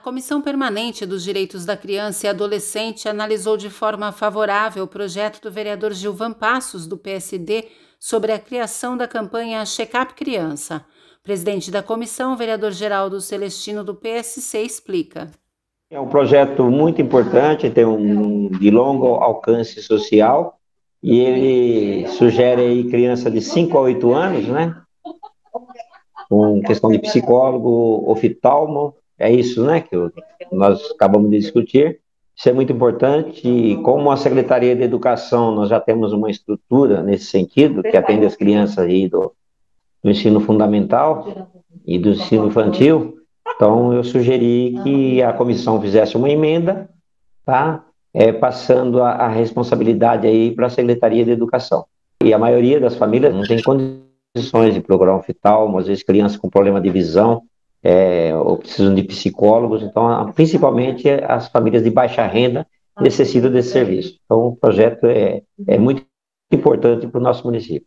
Comissão Permanente dos Direitos da Criança e Adolescente analisou de forma favorável o projeto do vereador Gilvan Passos, do PSD, sobre a criação da campanha Checkup Criança. O presidente da comissão, vereador Geraldo Celestino, do PSC, explica. É um projeto muito importante, tem um de longo alcance social, e ele sugere aí criança de 5 a 8 anos, né? Com questão de psicólogo, oftalmo, é isso, né, que nós acabamos de discutir. Isso é muito importante e como a Secretaria de Educação nós já temos uma estrutura nesse sentido, que atende as crianças aí do, do ensino fundamental e do ensino infantil, então eu sugeri que a comissão fizesse uma emenda, tá? É, passando a, a responsabilidade aí para a Secretaria de Educação. E a maioria das famílias não tem condições de procurar um oftalmo, às vezes crianças com problema de visão, é, ou precisam de psicólogos, então, principalmente as famílias de baixa renda necessitam desse serviço. Então, o projeto é, é muito importante para o nosso município.